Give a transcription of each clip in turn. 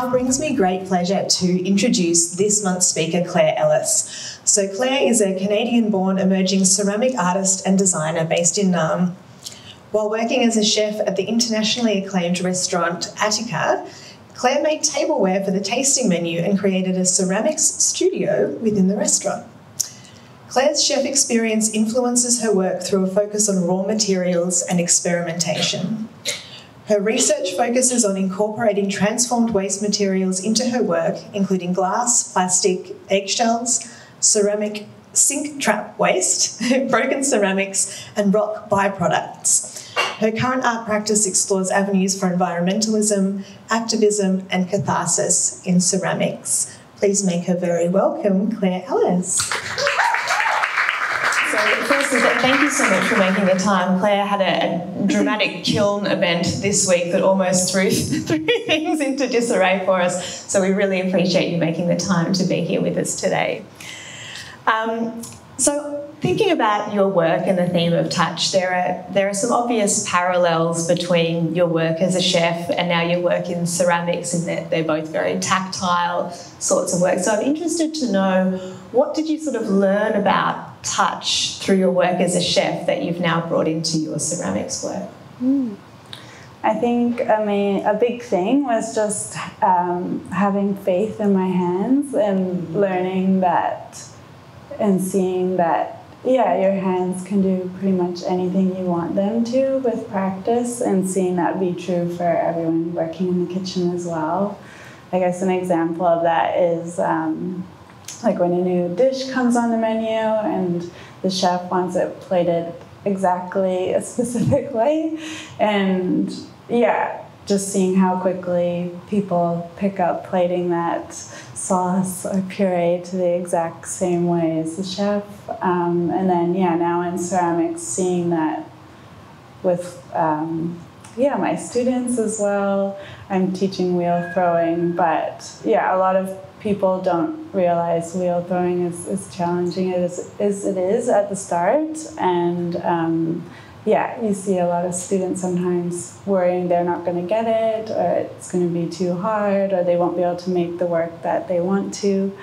now brings me great pleasure to introduce this month's speaker, Claire Ellis. So, Claire is a Canadian born emerging ceramic artist and designer based in Naarm. While working as a chef at the internationally acclaimed restaurant Attica, Claire made tableware for the tasting menu and created a ceramics studio within the restaurant. Claire's chef experience influences her work through a focus on raw materials and experimentation. Her research focuses on incorporating transformed waste materials into her work, including glass, plastic, eggshells, ceramic sink trap waste, broken ceramics, and rock byproducts. Her current art practice explores avenues for environmentalism, activism, and catharsis in ceramics. Please make her very welcome, Claire Ellis. So, firstly, thank you so much for making the time. Claire had a, a dramatic kiln event this week that almost threw, threw things into disarray for us. So, we really appreciate you making the time to be here with us today. Um, so, thinking about your work and the theme of touch, there are there are some obvious parallels between your work as a chef and now your work in ceramics, and they're, they're both very tactile sorts of work. So, I'm interested to know what did you sort of learn about touch through your work as a chef that you've now brought into your ceramics work? Mm. I think I mean a big thing was just um, having faith in my hands and learning that and seeing that yeah your hands can do pretty much anything you want them to with practice and seeing that be true for everyone working in the kitchen as well. I guess an example of that is um, like when a new dish comes on the menu and the chef wants it plated exactly a specific way. And yeah just seeing how quickly people pick up plating that sauce or puree to the exact same way as the chef. Um, and then, yeah, now in ceramics, seeing that with, um, yeah, my students as well. I'm teaching wheel throwing, but yeah, a lot of people don't realize wheel throwing is as challenging as, as it is at the start. And um, yeah, you see a lot of students sometimes worrying they're not going to get it, or it's going to be too hard, or they won't be able to make the work that they want to.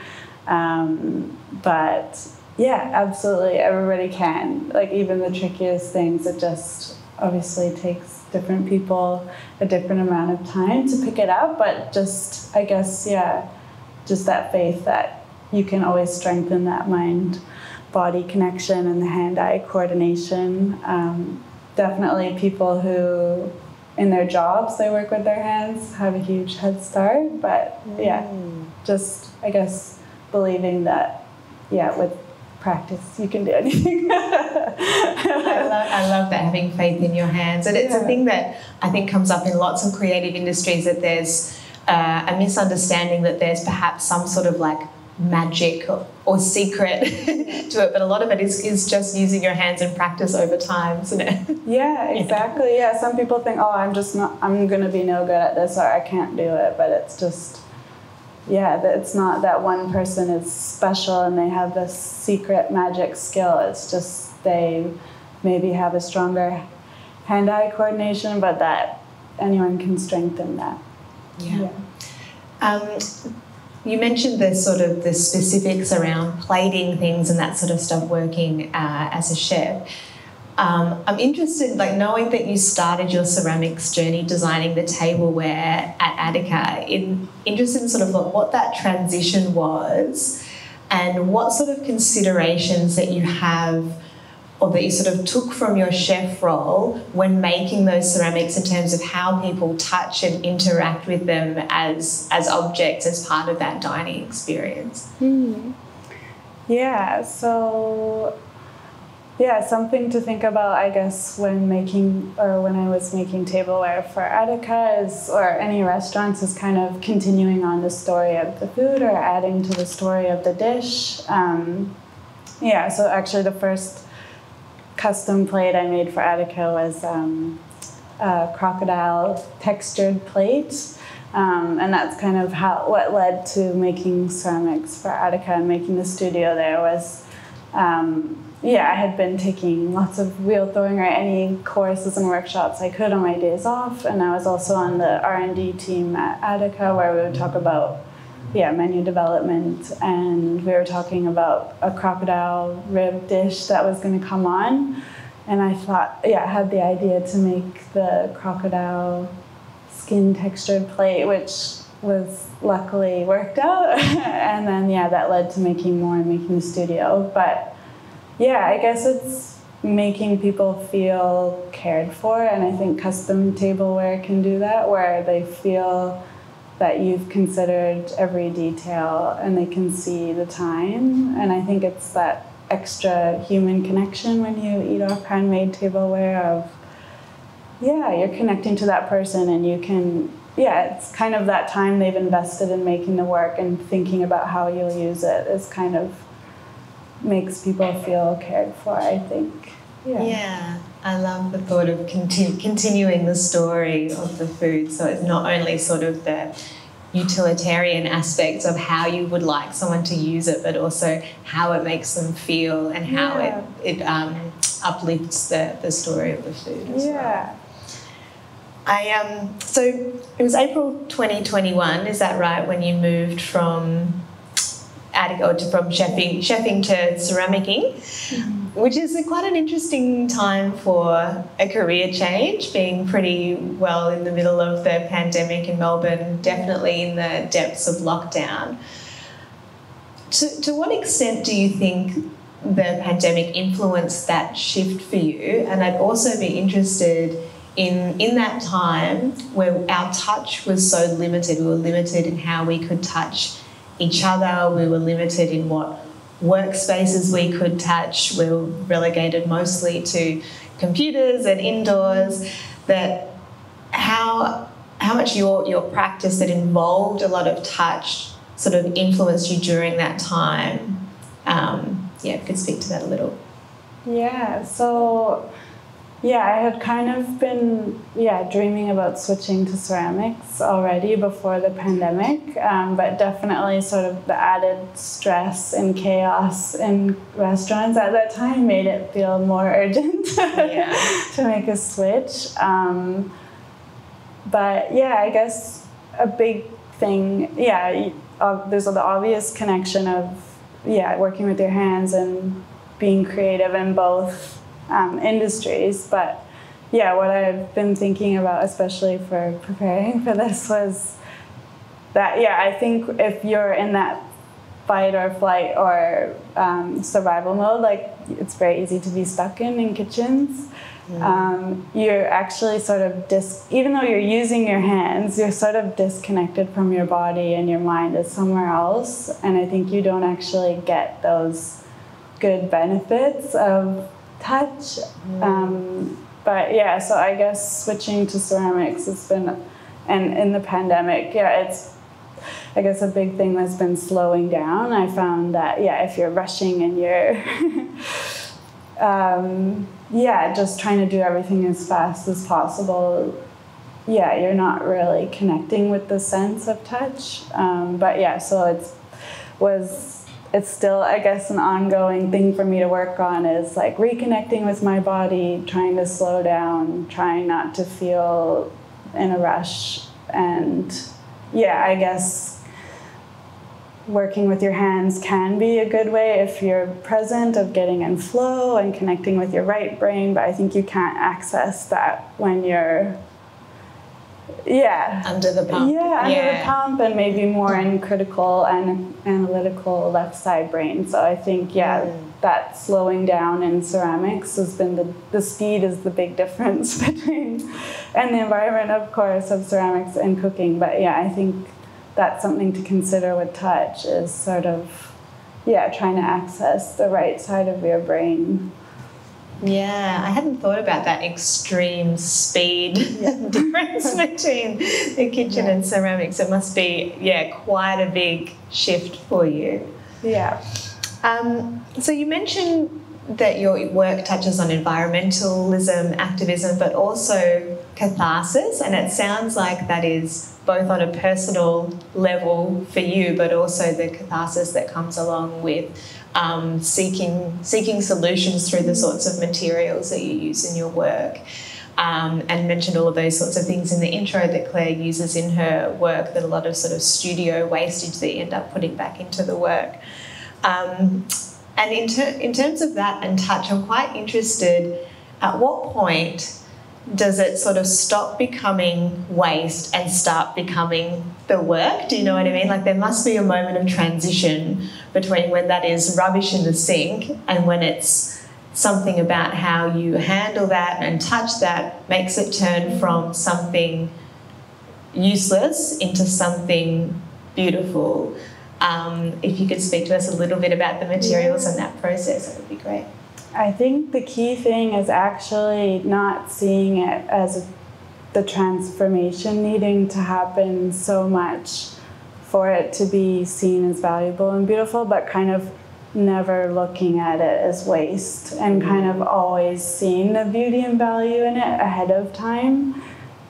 Um, but yeah, absolutely, everybody can. Like even the trickiest things, it just obviously takes different people a different amount of time to pick it up. But just, I guess, yeah, just that faith that you can always strengthen that mind body connection and the hand eye coordination. Um, definitely, people who in their jobs they work with their hands have a huge head start. But yeah, mm. just I guess believing that, yeah, with practice you can do anything. I, love, I love that having faith in your hands, and it's yeah. a thing that I think comes up in lots of creative industries that there's uh, a misunderstanding that there's perhaps some sort of like magic or, secret to it, but a lot of it is, is just using your hands in practice over time, isn't it? Yeah, exactly. Yeah, some people think, oh, I'm just not, I'm going to be no good at this or I can't do it, but it's just, yeah, it's not that one person is special and they have this secret magic skill. It's just they maybe have a stronger hand eye coordination, but that anyone can strengthen that. Yeah. yeah. Um, you mentioned the sort of the specifics around plating things and that sort of stuff working uh, as a chef. Um, I'm interested, like knowing that you started your ceramics journey designing the tableware at Attica. In interested in sort of what that transition was, and what sort of considerations that you have or that you sort of took from your chef role when making those ceramics in terms of how people touch and interact with them as as objects as part of that dining experience hmm. yeah so yeah something to think about i guess when making or when i was making tableware for attica is or any restaurants is kind of continuing on the story of the food or adding to the story of the dish um, yeah so actually the first custom plate I made for Attica was um, a crocodile textured plate. Um, and that's kind of how what led to making ceramics for Attica and making the studio there was um, yeah, I had been taking lots of wheel throwing or any courses and workshops I could on my days off, and I was also on the R and D team at Attica where we would talk about yeah menu development, and we were talking about a crocodile rib dish that was going to come on, and I thought yeah I had the idea to make the crocodile skin textured plate, which was luckily worked out, and then yeah that led to making more and making the studio, but yeah, I guess it's making people feel cared for, and I think custom tableware can do that, where they feel that you've considered every detail and they can see the time. And I think it's that extra human connection when you eat off handmade tableware of yeah, you're connecting to that person and you can yeah, it's kind of that time they've invested in making the work and thinking about how you'll use it is kind of makes people feel cared for, I think. Yeah. yeah. I love the thought of continu- continuing the story of the food. So it's not only sort of the utilitarian aspects of how you would like someone to use it, but also how it makes them feel and how yeah. it, it um, uplifts the, the story of the food as yeah. well. I um so it was April 2021, is that right, when you moved from Attica to, from chefing, chefing to ceramicing, mm-hmm. Which is quite an interesting time for a career change, being pretty well in the middle of the pandemic in Melbourne, definitely in the depths of lockdown. To, to what extent do you think the pandemic influenced that shift for you? And I'd also be interested in in that time where our touch was so limited, we were limited in how we could touch each other. We were limited in what workspaces we could touch. Were relegated mostly to computers and indoors. That how how much your your practice that involved a lot of touch sort of influenced you during that time. Um, yeah, could speak to that a little. Yeah. So yeah, I had kind of been yeah dreaming about switching to ceramics already before the pandemic, um, but definitely sort of the added stress and chaos in restaurants at that time made it feel more urgent to make a switch. Um, but yeah, I guess a big thing, yeah, there's the obvious connection of yeah working with your hands and being creative in both um, industries. But yeah, what I've been thinking about, especially for preparing for this, was that yeah, I think if you're in that fight or flight or um, survival mode, like it's very easy to be stuck in in kitchens. Mm. Um, you're actually sort of dis, even though you're using your hands, you're sort of disconnected from your body and your mind is somewhere else. And I think you don't actually get those good benefits of touch. Um, but yeah, so I guess switching to ceramics has been, and in the pandemic, yeah, it's, I guess a big thing that's been slowing down. I found that, yeah, if you're rushing and you're, um, yeah, just trying to do everything as fast as possible, yeah, you're not really connecting with the sense of touch. Um, but yeah, so it's was it's still i guess an ongoing thing for me to work on is like reconnecting with my body trying to slow down trying not to feel in a rush and yeah i guess working with your hands can be a good way if you're present of getting in flow and connecting with your right brain but i think you can't access that when you're yeah. Under the pump. Yeah under yeah. the pump and maybe more in critical and analytical left side brain. So i think yeah mm. that slowing down in ceramics has been the the speed is the big difference between and the environment of course of ceramics and cooking. But yeah i think that's something to consider with touch is sort of yeah trying to access the right side of your brain yeah, I hadn't thought about that extreme speed yeah. difference between the kitchen yeah. and ceramics. It must be, yeah, quite a big shift for you. Yeah. Um, so you mentioned that your work touches on environmentalism, activism, but also catharsis, and it sounds like that is both on a personal level for you, but also the catharsis that comes along with um, seeking seeking solutions through the sorts of materials that you use in your work. Um, and mentioned all of those sorts of things in the intro that Claire uses in her work, that a lot of sort of studio wastage that you end up putting back into the work. Um, and in, ter- in terms of that and touch, I'm quite interested at what point does it sort of stop becoming waste and start becoming the work? Do you know what I mean? Like there must be a moment of transition between when that is rubbish in the sink and when it's something about how you handle that and touch that makes it turn from something useless into something beautiful. Um, if you could speak to us a little bit about the materials and that process, that would be great. I think the key thing is actually not seeing it as the transformation needing to happen so much for it to be seen as valuable and beautiful, but kind of never looking at it as waste and kind of always seeing the beauty and value in it ahead of time.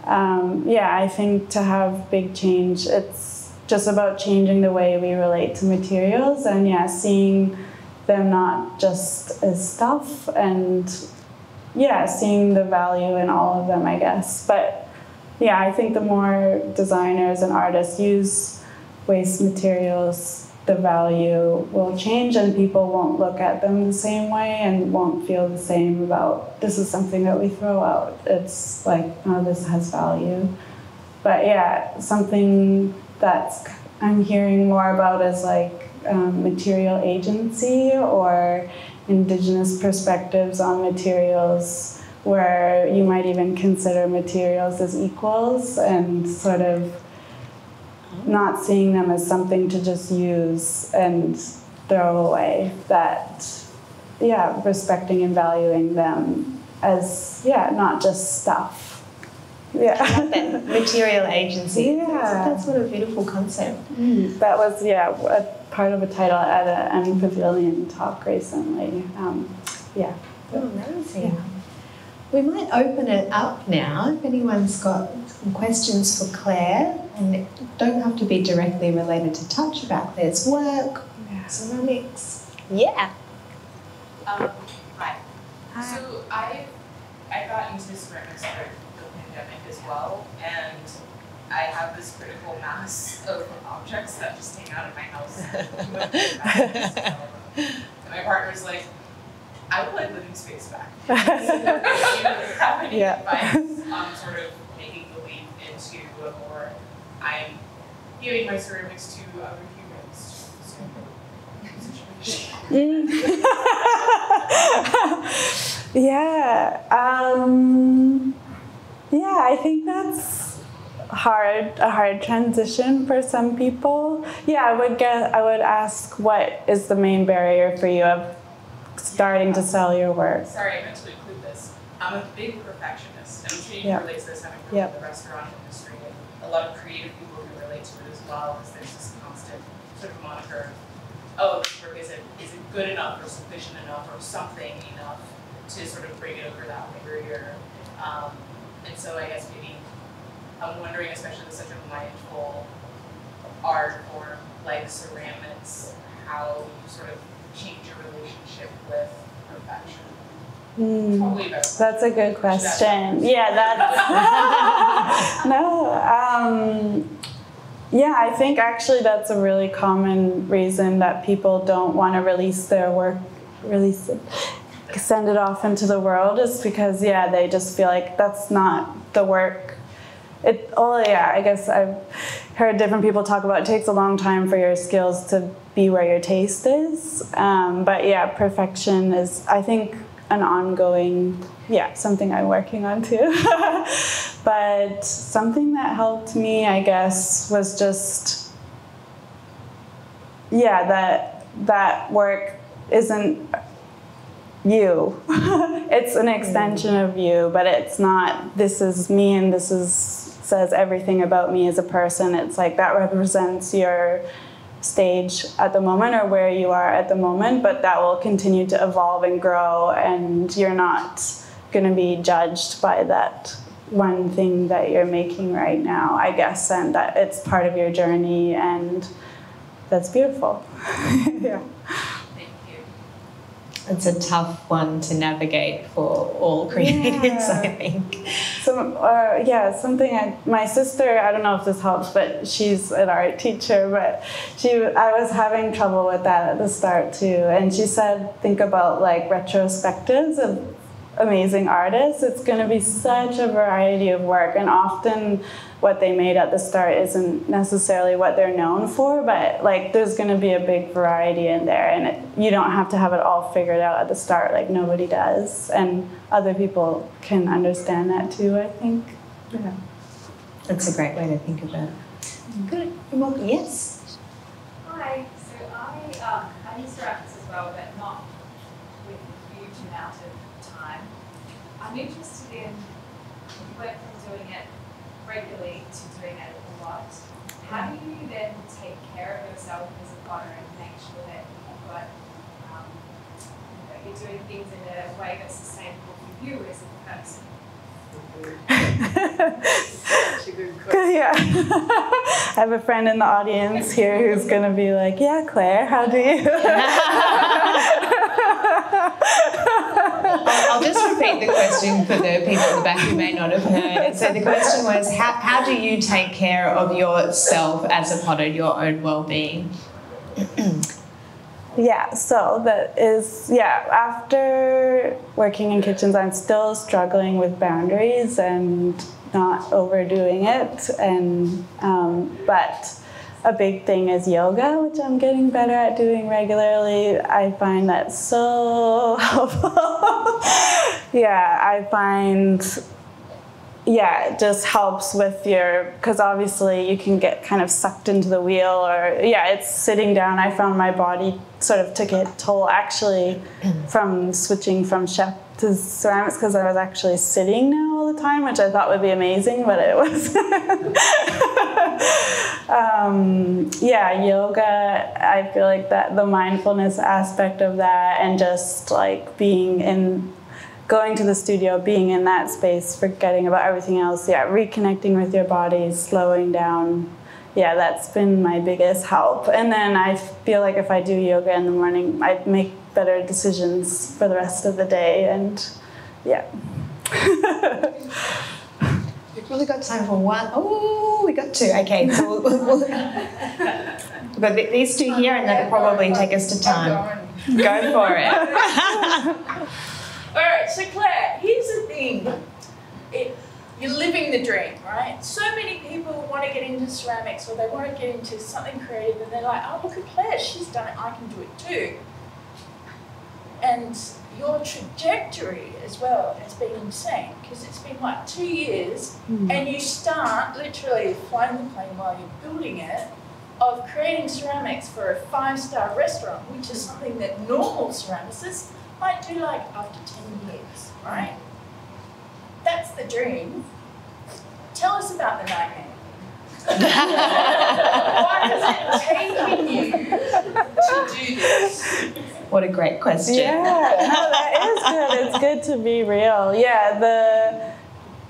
Um, yeah, I think to have big change, it's just about changing the way we relate to materials and yeah, seeing them not just as stuff and yeah, seeing the value in all of them, I guess. But yeah, I think the more designers and artists use waste materials, the value will change and people won't look at them the same way and won't feel the same about this is something that we throw out. It's like, oh, this has value. But yeah, something that's I'm hearing more about is like um, material agency or indigenous perspectives on materials where you might even consider materials as equals and sort of not seeing them as something to just use and throw away that yeah respecting and valuing them as yeah not just stuff yeah material agency yeah that's, that's what a beautiful concept mm. that was yeah a part of a title at an Pavilion talk recently. Um, yeah. Oh, amazing. Yeah. We might open it up now if anyone's got some questions for Claire, and don't have to be directly related to touch about Claire's work, yeah. ceramics. Yeah. Um, hi. hi. So I I got into ceramics during the pandemic as well, and I have this critical mass of objects that just hang out in my house. and my partner's like, I would like living space back. so yeah. advice on sort of making the leap into a more, I'm giving my ceramics to other humans. yeah. Um, yeah, I think that's hard a hard transition for some people. Yeah, I would get I would ask what is the main barrier for you of starting to sell your work. Sorry, I meant to include this. I'm a big perfectionist, and I'm sure you can relate to this having worked yep. the restaurant industry and a lot of creative people who relate to it as well, because there's this constant sort of moniker oh, this work isn't isn't good enough or sufficient enough or something enough to sort of bring it over that barrier. Um, and so I guess maybe I'm wondering, especially with such a mindful art form like ceramics, how you sort of change your relationship with perfection. Mm, that's a good question. Yeah, that's no. Um, yeah, I think actually that's a really common reason that people don't want to release their work, release it, send it off into the world is because yeah, they just feel like that's not the work. It oh yeah i guess i've heard different people talk about it takes a long time for your skills to be where your taste is. Um, but yeah perfection is i think an ongoing yeah something i'm working on too. But something that helped me i guess was just yeah that that work isn't you. it's an extension of you, but it's not this is me and this is says everything about me as a person. It's like that represents your stage at the moment or where you are at the moment, but that will continue to evolve and grow, and you're not going to be judged by that one thing that you're making right now, I guess, and that it's part of your journey, and that's beautiful. yeah. It's a tough one to navigate for all creatives, yeah. I think. So, uh, yeah, something I, my sister, I don't know if this helps, but she's an art teacher, but she, I was having trouble with that at the start too. And she said, think about like retrospectives of amazing artists. It's going to be such a variety of work, and often what they made at the start isn't necessarily what they're known for, but like there's going to be a big variety in there, and it, you don't have to have it all figured out at the start, like nobody does, and other people can understand that too. I think. Yeah, that's a great way to think about it. Good. Welcome. Yes. Hi. So I um, I used to practice as well, but not with a huge amount of time. I'm interested in you went from doing it regularly to doing it a lot. How do you then take care of yourself as a potter and make sure that you've got, um, you know, you're doing things in a way that's sustainable for you as a person? yeah. I have a friend in the audience here who's going to be like, Yeah, Claire, how do you? I'll, I'll, just repeat the question for the people at the back who may not have heard. So the question was, how, how do you take care of yourself as a potter, your own well-being? yeah, so that is, yeah, after working in kitchens, I'm still struggling with boundaries and not overdoing it. And, um, but a big thing is yoga, which I'm getting better at doing regularly. I find that so helpful. yeah, I find yeah, it just helps with your because obviously you can get kind of sucked into the wheel or yeah, it's sitting down. I found my body sort of took a toll actually from switching from chef to ceramics because I was actually sitting now all the time, which I thought would be amazing, but it was. um, yeah, yoga. I feel like that the mindfulness aspect of that and just like being in going to the studio, being in that space, forgetting about everything else, yeah, reconnecting with your body, slowing down. Yeah, that's been my biggest help. And then I feel like if I do yoga in the morning, I make better decisions for the rest of the day. And yeah. We've really got time for one. Oh, we got two. Okay, so we'll, we'll, we've got these two here, and that'll probably take us to time. Go for it. All right, so Claire, here's the thing. It, you're living the dream, right? So many people want to get into ceramics or they want to get into something creative and they're like, oh, look at Claire, she's done it, I can do it too. And your trajectory as well has been insane because it's been like two years mm. and you start literally flying the plane while you're building it of creating ceramics for a five star restaurant, which is something that normal ceramicists might do like after 10 years, right? That's the dream. Tell us about the nightmare. Why has it taken you to do this? What a great question. Yeah, no, that is good. It's good to be real. Yeah, the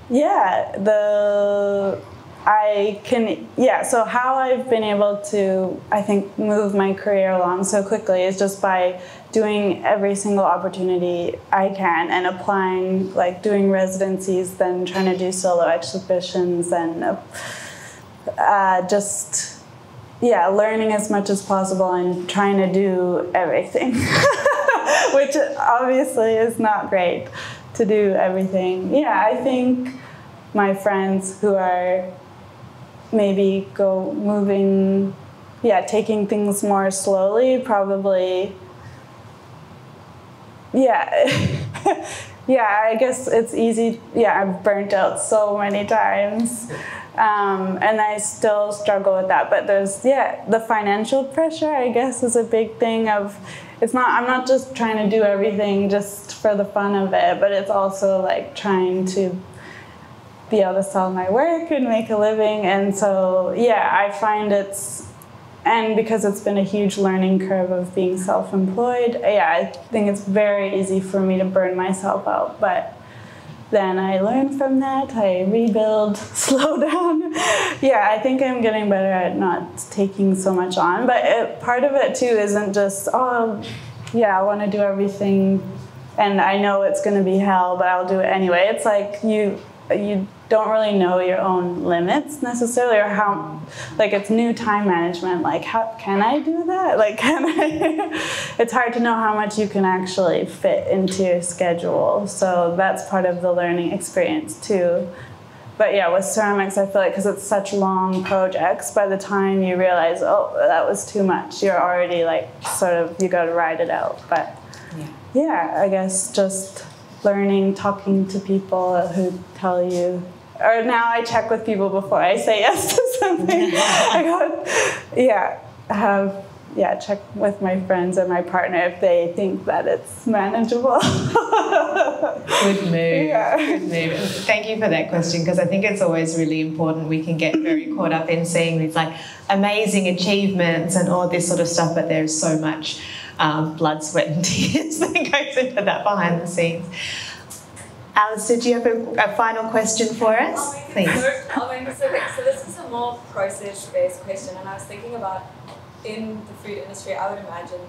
yeah, the I can, yeah, so how I've been able to, I think, move my career along so quickly is just by doing every single opportunity I can and applying, like doing residencies, then trying to do solo exhibitions and uh, just, yeah, learning as much as possible and trying to do everything, which obviously is not great to do everything. Yeah, I think my friends who are maybe go moving, yeah, taking things more slowly, probably. Yeah. yeah, I guess it's easy. Yeah, I've burnt out so many times. Um, and I still struggle with that. But there's, yeah, the financial pressure, I guess, is a big thing of, it's not, I'm not just trying to do everything just for the fun of it, but it's also like trying to be able to sell my work and make a living. And so, yeah, I find it's, and because it's been a huge learning curve of being self employed, yeah, I think it's very easy for me to burn myself out. But then I learn from that. I rebuild, slow down. yeah, I think I'm getting better at not taking so much on. But it, part of it too isn't just, oh, yeah, I want to do everything and I know it's going to be hell, but I'll do it anyway. It's like you you don't really know your own limits necessarily or how like it's new time management like how can i do that? Like can i it's hard to know how much you can actually fit into your schedule. So that's part of the learning experience too. But yeah with ceramics i feel like because it's such long projects by the time you realize oh that was too much you're already like sort of you got to ride it out. But yeah, yeah i guess just learning, talking to people who tell you. Or now I check with people before I say yes to something. I go, yeah, have yeah, check with my friends or my partner if they think that it's manageable. Good move. Yeah. Good move. Thank you for that question because I think it's always really important. We can get very caught up in seeing these like amazing achievements and all this sort of stuff, but there's so much um, blood, sweat, and tears that goes into that behind the scenes. Alice, did you have a, a final question for us? Please. I'll make this quick. So this is a more process-based question, and I was thinking about in the food industry. I would imagine,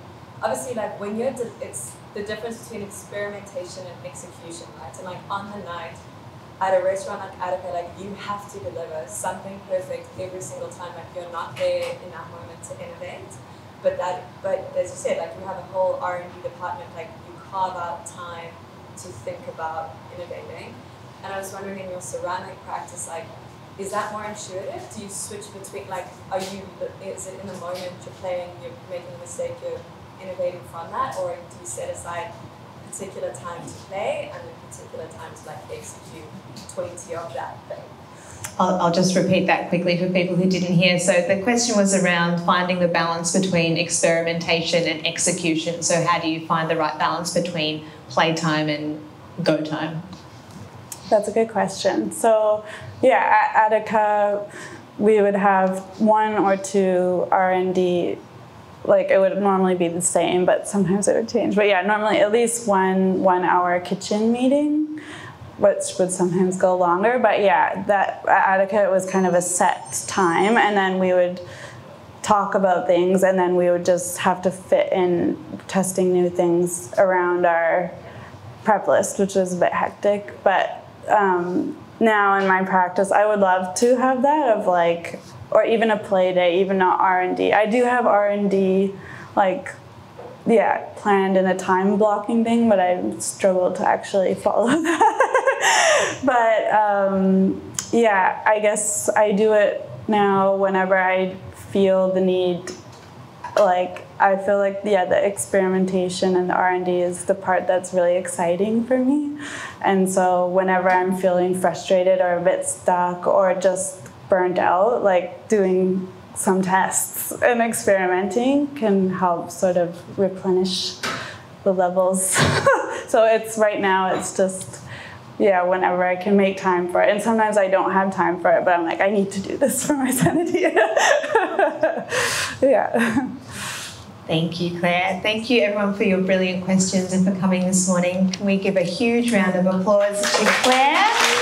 obviously, like when you're, it's the difference between experimentation and execution, right? And like on the night at a restaurant like Attica, like you have to deliver something perfect every single time. Like you're not there in that moment to innovate. But that, but as you said, like you have a whole R and D department. Like you carve out time to think about innovating. And I was wondering in your ceramic practice, like, is that more intuitive? Do you switch between, like, are you, is it in the moment you're playing, you're making a mistake, you're innovating from that, or do you set aside particular time to play and a particular time to like execute 20 of that thing? I'll, I'll, just repeat that quickly for people who didn't hear. So the question was around finding the balance between experimentation and execution. So how do you find the right balance between playtime and go time? That's a good question. So yeah, at Attica, we would have one or two R&D like it would normally be the same, but sometimes it would change. But yeah, normally at least one one hour kitchen meeting which would sometimes go longer. But yeah, that at Attica was kind of a set time, and then we would talk about things, and then we would just have to fit in testing new things around our prep list, which was a bit hectic. But um, now in my practice, I would love to have that of like, or even a play day, even not R and D. I do have R and D, like yeah, planned in a time blocking thing, but I struggled to actually follow that. but um, yeah, I guess I do it now whenever I feel the need. Like I feel like yeah, the experimentation and the R and D is the part that's really exciting for me. And so whenever I'm feeling frustrated or a bit stuck or just burnt out, like doing some tests and experimenting can help sort of replenish the levels. so it's right now it's just yeah, whenever I can make time for it. And sometimes I don't have time for it, but I'm like, I need to do this for my sanity. yeah. Thank you, Claire. Thank you, everyone, for your brilliant questions and for coming this morning. Can we give a huge round of applause to Claire?